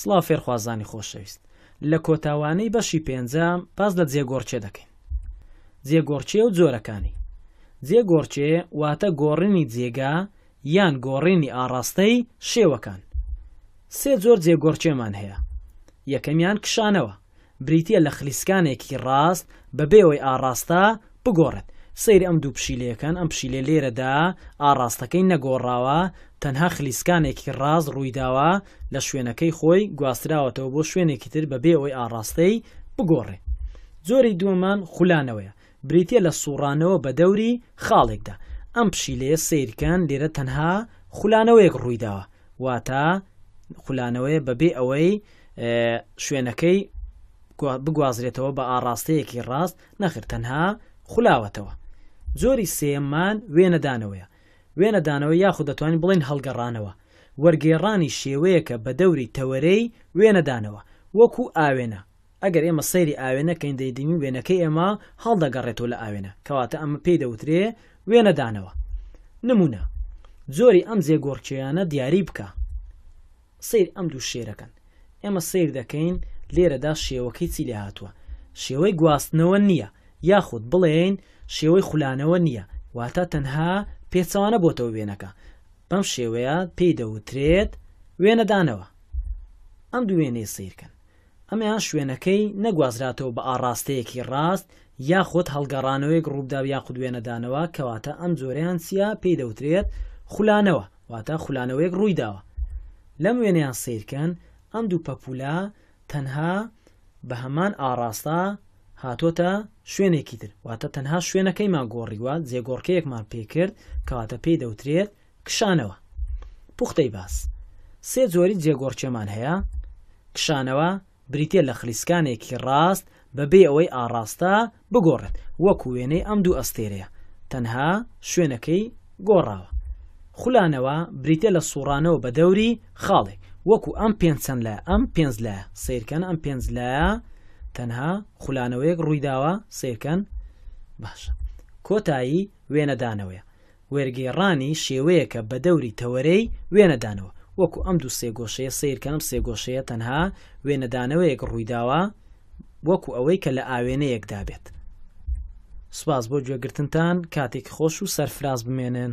سڵاو فێرخوازانی خۆشەویست، لە کۆتا وانەی بەشی پێنجەم باس لە جێگۆڕکێ دەکەین. جێگۆڕکێ و جۆرەکانی. جێگۆڕکێ واتە گۆڕینی جێگا یان گۆڕینی ئاڕاستەی شێوەکان. سێ جۆر جێگۆڕکێمان هەیە. یەکەمیان کشانەوە. بریتییە لە خلیسکانێکی ڕاست بەبێ ئەوەی ئاڕاستە بگۆڕێت. سەیری ئەم دوو پشیلەیە کەن، ئەم پشیلەی لێرەدا ئاڕاستەکەی نەگۆڕاوە، تەنها خلیسکانێکی ڕاست ڕوویداوە لە شوێنەکەی خۆی گواستراوەتەوە بۆ شوێنێکی تر بەبێ ئەوەی ئاڕاستەی بگۆڕێ. جۆری دووەممان خولانەوەیە، بریتیە لە سوڕانەوە بە دەوری خاڵێکدا، ئەم پشیلەیە سەیرکەن لێرە تەنها خولانەوەیەک ڕوویداوە واتە خولانەوەیە بەبێ ئەوەی شوێنەکەی بگوازرێتەوە بە ئاڕاستەیەکی ڕاست نەخر تەنها خولاوەتەوە جۆری سێمان وێنەدانەوەیە وێنەدانەوە یاخود دەتوانین بڵین هەڵگەڕانەوە وەرگێڕانی شێوەیەکە بە دەوری تەوەرەی وێنەدانەوە وەکو ئاوێنە ئەگەر ئێمە سەیری ئاوێنەکەین دەیدیمین وێنەکەی ئێمە هەڵدەگەڕێتەوە لە ئاوێنە کەواتە ئەمە پێی دەوترێ وێنەدانەوە نمونە جۆری ئەم جێگۆڕکێیانە دیاری بکە سیر ئەم دوو شێرەکەن ئێمە سیر دەکەین لێرەدا شێوەکەی چی لێ هاتووە شێوەی گواستنەوە نییە یاخود بڵێین شێوەی خولانەوە نییە واتە تەنها پێچەوانە بۆتەوە وێنەکە بەم شێوەیە پێی دەوترێت وێنەدانەوە ئەم دووێنەی سیرکەن ئەمەیان شوێنەکەی نەگوازراتەوە بە ئاڕاستەیەکی ڕاست یاخود هەڵگەڕانەوەیەک ڕووبداو یاخود وێنەدانەوە کەواتە ئەم جۆرەیان چیە پێی دەوترێت خولانەوە واتە خولانەوەیەک ڕوویداوە لەم وێنەیان سەیرکەن ئەم دوو پەپولە تەنها بە هەمان ئاڕاستە هاتۆتە شوێنێکی تر واتە تەنها شوێنەکەیمان گۆڕیوە جێگۆڕکێیەکمان پێکرد کەواتە پێی دەوترێت کشانەوە، پوختەی باس، سێ جۆری جێگۆڕکێمان هەیە، کشانەوە بریتییە لە خلیسکانێکی ڕاست بەبێ ئەوەی ئاڕاستە بگۆڕێت، وەکو وێنەی ئەم دوو ئەستێرەیە، تەنها شوێنەکەی گۆڕاوە. خولانەوە بریتییە لە سووڕانەوە بە دەوری خاڵێک، وەکو ئەم پێنج چەند لایە، ئەم پێنج لایە، سەیرکەن ئەم پێنج لایە تەنها خولانەوەیەک ڕوویداوە، سەیرکەن. باشە. کۆتایی وێنەدانەوەیە. وێرگێڕانی شێوەیەکە بە دەوری تەوەرەی وێنەدانەوە. وەکو ئەم دوو سێگۆشەیە سەیرکەن، ئەم سێگۆشەیە تەنها وێنەدانەوەیەک ڕوویداوە وەکو ئەوەی کە لە ئاوێنەیەکدا بێت. سوپاس بۆ گوێگرتنتان، کاتێکی خۆش و سەرفراز بمێنن.